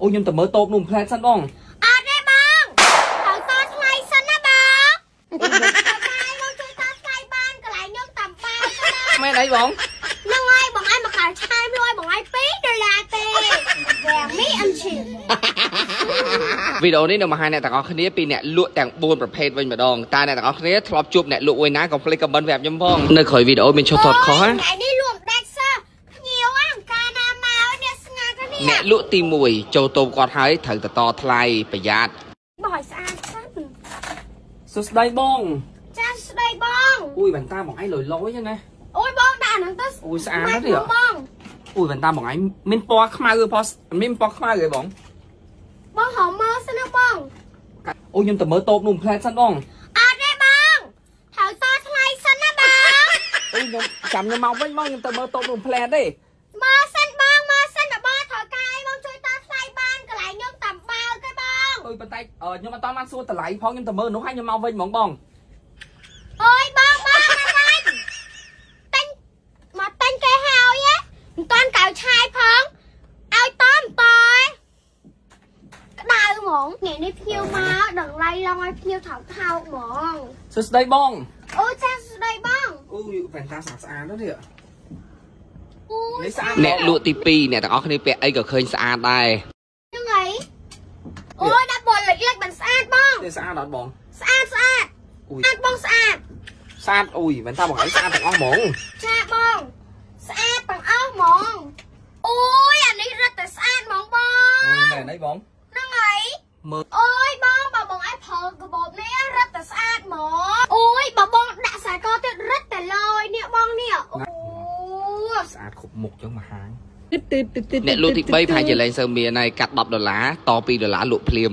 អូខ្ញុំទៅមើលតូបនោះផ្លែសិនបងអត់ទេបងត្រូវតថ្លៃសិនណាបងតែមកជួយតថ្លៃបានកន្លែងខ្ញុំតាមប៉ាមែនអីបងហ្នឹងហើយបងឯងមកកាលឆែមលួយបងឯង2ដុល្លារទេវាមីអញ្ជិវីដេអូនេះនឹងបង្ហាញអ្នកទាំងអស់គ្នាពីអ្នកលក់ទាំង4ប្រភេទវិញម្ដងតើអ្នកទាំងអស់គ្នាធ្លាប់ជួបអ្នកលក់មួយណាកុំភ្លេចខមមិនប្រាប់ខ្ញុំផងនៅក្រោយវីដេអូមានឈុតថតខុសណា ថ្ងៃនេះលួមដាច់សោះភ្ញៀវអង្ការណាមកអ្នកស្ងាត់ទៅនេះ អ្នកលក់ទី1ចូលតូបគាត់ហើយត្រូវទៅតថ្លៃប្រយ័ត្នបោះឲ្យស្អាតសិនសួស្ដីបងចាស្ដីបងអួយវ៉ែនតាបងឯងលយលយហ្នឹងណាអូយបងដាក់ហ្នឹងទៅអូយស្អាតណាស់ទេម៉េចបងអួយវ៉ែនតាបងឯងមានពណ៌ខ្មៅឬពណ៌មានពណ៌ខ្មៅទេបងបងហៅមកសិនណាបងអូខ្ញុំទៅមើលតូបនោះផ្លែសិនបងអត់ទេបងត្រូវតថ្លៃសិនណាបងអូខ្ញុំចាំខ្ញុំមកវិញមកខ្ញុំទៅមើលតូបនោះផ្លែទេមកសិនបងមកសិនតបងត្រូវកាយបងជួយតថ្លៃបានកន្លែងខ្ញុំតាមបើកឯបង អុយ ប៉ុន្តែអឺខ្ញុំអត់តាន់បានសួរតម្លៃផងខ្ញុំទៅមើលនោះហើយខ្ញុំមកវិញហ្មងបងអូយបងបងមកវិញតែញមកតែញគេហើយមិនតាន់កៅឆាយផងឲ្យតមតឯងក្តៅហ្មងថ្ងៃនេះភ្ញៀវមកដឹងឡៃឡងឲ្យភ្ញៀវថោកថោកហ្មងសួស្ដីបងអូចាស្ដីបងអូយវ៉ែនតាស្អាតស្អាតណាស់នេះអូយនេះស្អាតអ្នកលក់ទី2អ្នកទាំងអស់គ្នាពាក់អីក៏ឃើញស្អាតដែរហ្នឹងហើយ អូយដាក់បនលិចលិចមិនស្អាតបងនេះស្អាតអត់បងស្អាតស្អាតអូយស្អាតបងស្អាតស្អាតអូយវ៉ែនតាបងឯងស្អាតទាំងអស់ហ្មងចាបងស្អាតទាំងអស់ហ្មងអូយអានេះរឹតតែស្អាតហ្មងបងអូយមែនអីបងហ្នឹងហើយមើលអូយបងបើបងឲ្យផលកបោបនេះរឹតតែស្អាតហ្មងអូយបើបងដាក់ខ្សែកទៀតរឹតតែលយនេះបងនេះអូស្អាតគ្រប់មុខចឹងមកហាង អ្នកលក់ទី3ប្រហែលជាលែងសូវមានហើយកាត់10ដុល្លារត2ដុល្លារលក់ភ្លាម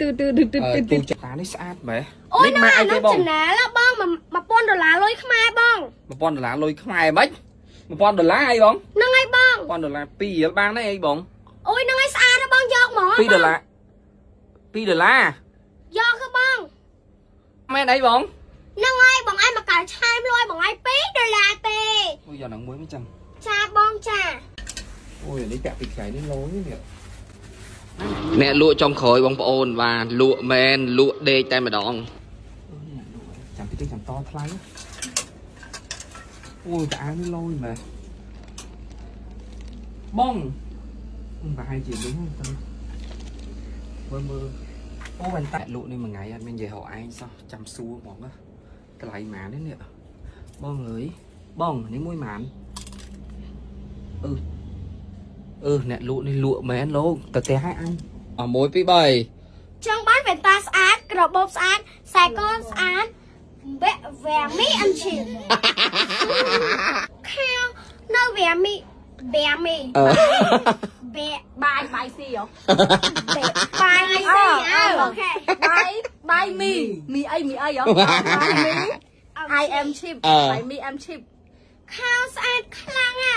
ទូទូទូទូអឺទូទូចានេះស្អាតមែនអូយនេះហ្នឹងម៉ាកអីអាទេនោះបងចំណាលបង1000ដុល្លារលុយខ្មែរបង1000ដុល្លារលុយខ្មែរហ្មង1000ដុល្លារអីបងហ្នឹងហើយបង1000ដុល្លារ2រៀលបានទេអីបងអូយហ្នឹងហើយស្អាតណាស់បងយកហ្មង2ដុល្លារ2ដុល្លារយកគឺបងមែនអីបងហ្នឹងហើយបងឯងមកកាលឆែមលួយបងឯង2ដុល្លារទេអូយយកនឹងមួយមិនចឹងចាបងចា អូយនេះពាក់ពីថ្ងៃនេះលោនេះអ្នកលក់ចុងក្រោយបងប្អូនបាទលក់មែនលក់ដេកតែម្ដងចាំតិចចាំតថ្លៃអូយតាអានេះលោយមែនបងប្រហែលជានេះទៅមើលមើលអូវ៉ែនតាលក់នេះមួយថ្ងៃអត់មាននិយាយហៅឯងសោះចាំសួរហ្មងណាតម្លៃម៉ាននេះនេះបងអើយបងនេះមួយម៉ានអឺ អឺអ្នកលក់នេះលក់មែនលោកទៅផ្ទះឲ្យអញអ1 2 3ចង់បានវ៉ែនតាស្អាតក្របោបស្អាតខ្សែកស្អាតវែវ៉ាមីអញ្ជិលខៅនៅវ៉ាមីវ៉ាមីអឺវ៉ាបាយបាយស៊ីហ៎បាយនេះអើអូខេបាយបាយមីមីអីមីអីហ៎បាយមី I am cheap បាយមី am cheap ខោស្អាតខ្លាំងណា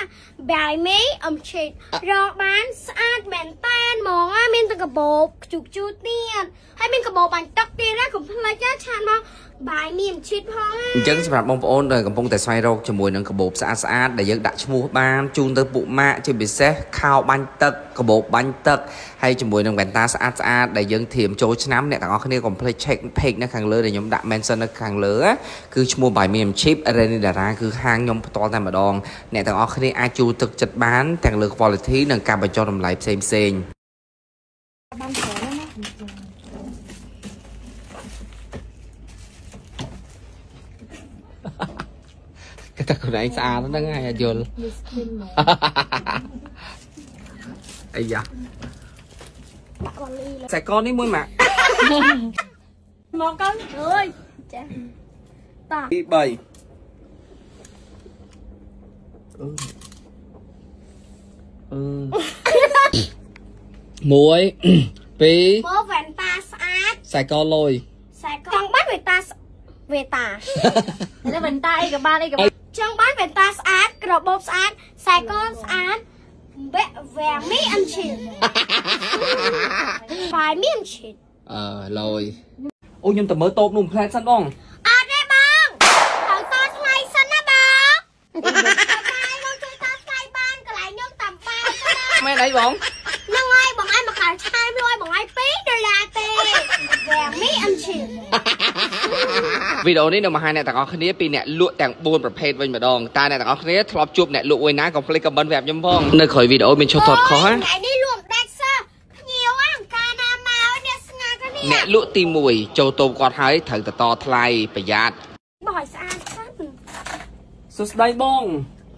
បាយមីអំឆេតរកបានស្អាតមែនតែនហ្មងមានទាំងកាបូបខ្ជុកជូតទៀតហើយមានកាបូបបាញ់ទឹកទៀតណាកុំភ្លេចណាឆានមក បាយមីអញ្ជិលផងណាអញ្ចឹងសម្រាប់បងប្អូនដែលកំពុងតែស្វែងរកជាមួយនឹងកាបូបស្អាតស្អាតដែលយើងដាក់ឈ្មោះបានជូនទៅពួកម៉ាក់ជាពិសេសខោបាញ់ទឹកកាបូបបាញ់ទឹកហើយជាមួយនឹងវ៉ែនតាស្អាតស្អាតដែលយើងធៀមចូលឆ្នាំអ្នកទាំងអស់គ្នាកុំភ្លេច check page នៅខាងលើដែលខ្ញុំដាក់ mention នៅខាងលើណាគឺឈ្មោះ by me chip Reni Dara គឺហាងខ្ញុំផ្ទាល់តែម្ដងអ្នកទាំងអស់គ្នាអាចជួលទឹកចិត្តបានទាំងលើ quality និងការបញ្ចុះតម្លៃផ្សេងផ្សេងៗ បានច្រើនណាស់ គេថាខ្លួនឯងស្អាតហ្នឹងហើយអត់យល់នេះ skin ហ្មងអាយ៉ាដាក់វ៉ាលីលើខ្សែកនេះមួយម៉ាក់មកកូនអើយចា2 3អឺអឺមួយពីរមើលវ៉ែនតាស្អាតខ្សែកលុយខ្សែកចង់បានវ៉ែនតាស្វ៉ែតានេះវិញតាអីក៏បានអីក៏បាន ចឹងបានវ៉ែនតាស្អាតក្របូបស្អាតខ្សែកស្អាតវ៉ែវ៉ែមីអឹមឈិនហ្វាយមីអឹមឈិនអឺឡយអូខ្ញុំទៅមើលតូបនំផ្លែសិនបងអត់ទេបងទៅតថ្លៃសិនណាបងខ្ញុំជួយតថ្លៃបានកន្លែងខ្ញុំតាមបានមែនអីបងហ្នឹងហើយបងឯងមកកៅឆែមលុយបងឯង2ដុល្លារទេវ៉ែមីអឹមឈិន ដេអូនេះនឹងបង្ហាញអ្នកទាំងអស់គ្នាពីអ្នកលក់ទាំង4ប្រភេទវិញម្ដងតើអ្នកទាំងអស់គ្នាធ្លាប់ជួបអ្នកលក់មួយណាកុំភ្លេចខមមិនប្រាប់ខ្ញុំផងនៅក្រោយវីដេអូមានឈុតថតខុសណាថ្ងៃនេះលក់ដាច់សោះភ្ញៀវអង្ការណាមកអ្នកស្ងាត់គ្នាអ្នកលក់ទី1ចូលតូបគាត់ហើយត្រូវទៅតថ្លៃប្រយ័ត្នបោះឲ្យស្អាតសិនសួស្ដីបង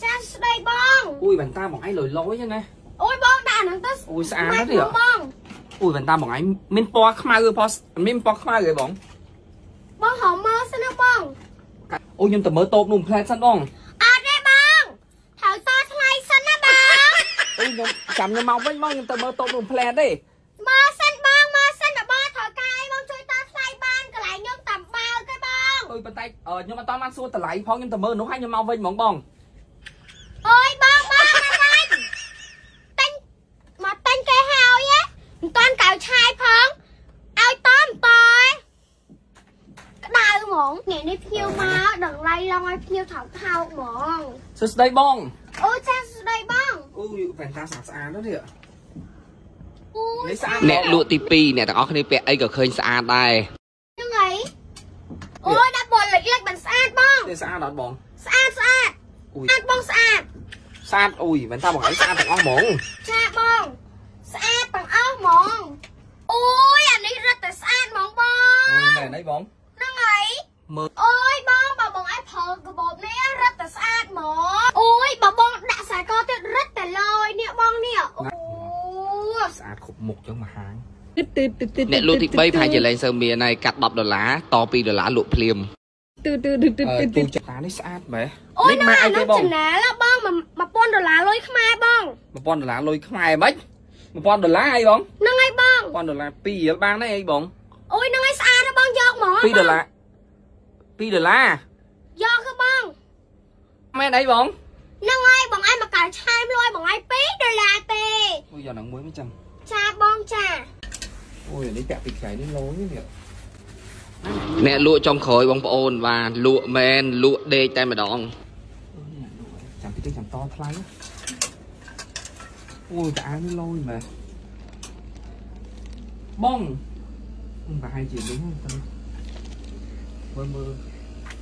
ចាស្ដីបងអ៊ុយបន្តាបងឯងលយលយហ្នឹងណាអូយបងដាក់ហ្នឹងទៅអូយស្អាតណាស់ម៉េចនេះបងអ៊ុយបន្តាបងឯងមានពណ៌ខ្មៅឬពណ៌មានពណ៌ខ្មៅទេបង បងហៅមកសិនណាបងអូយខ្ញុំទៅមើលតូបនោះផ្លែតសិនបងអត់ទេបងត្រូវតថ្លៃសិនណាបងអូយខ្ញុំចាំខ្ញុំមកវិញមកខ្ញុំទៅមើលតូបនោះផ្លែតទេមកសិនបងមកសិនណាបងត្រូវកាយបងជួយតថ្លៃបានកន្លែងខ្ញុំតាមបើកឯបងអុយបន្តែអឺខ្ញុំអត់តាន់បានសួរតម្លៃផងខ្ញុំទៅមើលនោះហើយខ្ញុំមកវិញហ្មងបងអូយបងបងមកវិញតែញមកតែញគេហើយមិនតាន់កៅឆាយផងឲ្យតមតយក្តៅហ្ម ងថ្ងៃនេះភ្ញៀវមកដឹងឡៃឡងឲ្យភ្ញៀវថោកថោកហ្មងសួស្ដីបងអូចាស្ដីបងអូយវ៉ែនតាស្អាតស្អាតណាស់នេះអូយនេះស្អាតអ្នកលក់ទី2អ្នកទាំងអស់គ្នាពាក់អីក៏ឃើញស្អាតដែរហ្នឹងហើយអូយដាក់បនលិចលិចមិនស្អាតបងនេះស្អាតអត់បងស្អាតស្អាតអូយស្អាតបងស្អាតស្អាតអូយវ៉ែនតាបងឯងស្អាតទាំងអស់ហ្មងចាបងស្អាតទាំងអស់ហ្មងអូយអានេះរឹតតែស្អាតហ្មងបងអូយមែនអីបងហ្នឹងហើយ មើលអូយបងបើបងឲ្យផលកបោបនេះរឹតតែស្អាតហ្មងអូយបើបងដាក់ខ្សែកទៀតរឹតតែលយនេះបងនេះអូស្អាតគ្រប់មុខចឹងមកហាងទឹកទឹកទឹកទឹកអ្នកលក់ទី3ប្រហែលជាលែងសូវមានហើយកាត់10ដុល្លារត2ដុល្លារលក់ភ្លាមទឹកទឹកទឹកទឹកអឺទឹកទូចានេះស្អាតមែនអូយនេះហ្នឹងម៉ាកអីអាទេនោះបងចំណាលបង1000ដុល្លារលុយខ្មែរបង1000ដុល្លារលុយខ្មែរហ្មង1000ដុល្លារអីបងហ្នឹងហើយបង1000ដុល្លារ2រៀលបានទេអីបងអូយហ្នឹងហើយស្អាតណាស់បងយកហ្មង2ដុល្លារ 2ដុល្លារយកគឺបងមែនអីបងហ្នឹងហើយបងឯងមកកៅឆាយលុយបងឯង2ដុល្លារទេអូយយកនឹងមួយមិនចឹងចាបងចាអូយនេះពាក់ពីក្រៃនេះលោនេះនេះអ្នកលក់ចុងក្រោយបងប្អូនបាទលក់មែនលក់ដេកតែម្ដងចាំតិចចាំតថ្លៃអូយតែអានេះលោយមែនបងខ្ញុំប្រហែលជានេះទៅមើលមើល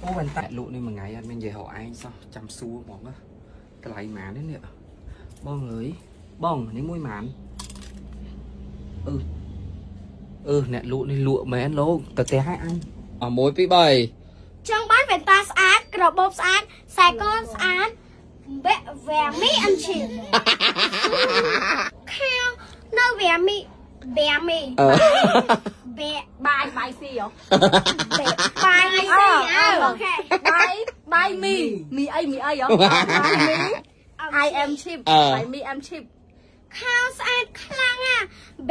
អូវ៉ែនតាលក់នេះមួយថ្ងៃអត់មាននិយាយហៅឯងសោះចាំសួរហ្មងណាតម្លៃម៉ាននេះនេះបងអើយបងនេះមួយម៉ានអឺអឺអ្នកលក់នេះលក់មែនលោកទៅផ្ទះឲ្យអញអ1 2 3ចង់បានវ៉ែនតាស្អាតក្របោបស្អាតខ្សែកស្អាតវែវ៉ាមីអញ្ជិលខាវនៅវ៉ាមីវ៉ាមី អឺវ៉ាបាយបាយស៊ីហ៎បាយនេះអើអូខេបាយបាយមីមីអីមីអីហ៎បាយមី I am cheap បាយមី am cheap ខាវស្អាតខ្លាំងណា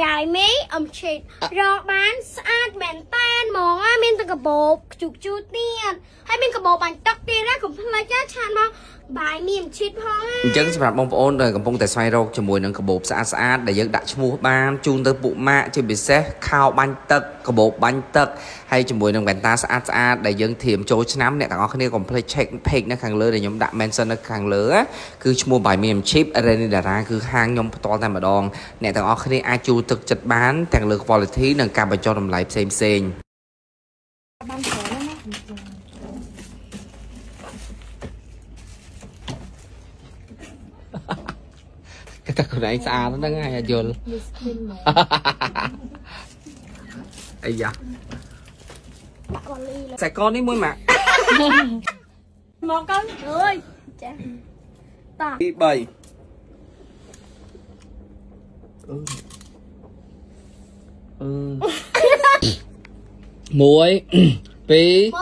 បាយមីអញ្ជិលរកបានស្អាតមែនតានហ្មងអាមានតែកាបូបខ្ជុកជូតទៀតហើយមានកាបូបបាញ់ទឹកទៀតណាកុំភ្លេចណាឆានមក បាយមីអញ្ជិលផងណាអញ្ចឹងសម្រាប់បងប្អូនដែលកំពុងតែស្វែងរកជាមួយនឹងកាបូបស្អាតស្អាតដែលយើងដាក់ឈ្មោះបានជូនទៅពួកម៉ាក់ជាពិសេសខោបាញ់ទឹកកាបូបបាញ់ទឹកហើយជាមួយនឹងវ៉ែនតាស្អាតស្អាតដែលយើងធៀមចូលឆ្នាំអ្នកទាំងអស់គ្នាកុំភ្លេច check page នៅខាងលើដែលខ្ញុំដាក់ mention នៅខាងលើណាគឺឈ្មោះ by me chip Reni Dara គឺហាងខ្ញុំផ្ទាល់តែម្ដងអ្នកទាំងអស់គ្នាអាចជួលទឹកចិត្តបានទាំងលើ quality និងការបញ្ចុះតម្លៃផ្សេងផ្សេងៗ បានច្រើនណាស់ គេ តែខ្លួនឯងស្អាតហ្នឹងហើយអត់យល់នេះ skin ហ្មងអាយ៉ាដាក់វ៉ាលីលើខ្សែកនេះមួយម៉ាក់មកកូនអើយចាតា2 3អឺ1 2មើ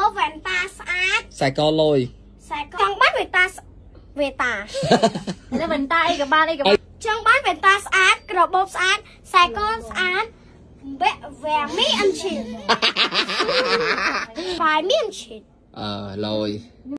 លវ៉ែនតាស្អាតខ្សែកលុយខ្សែកចង់បានវ៉ែនតាស្វ៉ែតានេះវិញតាអីក៏បានអីក៏បាន ចង់បានវ៉ែនតាស្អាតក្របោបស្អាតខ្សែកស្អាតវ៉ែវ៉ាមីអញ្ជិលបាយមីអញ្ជិលអឺលុយ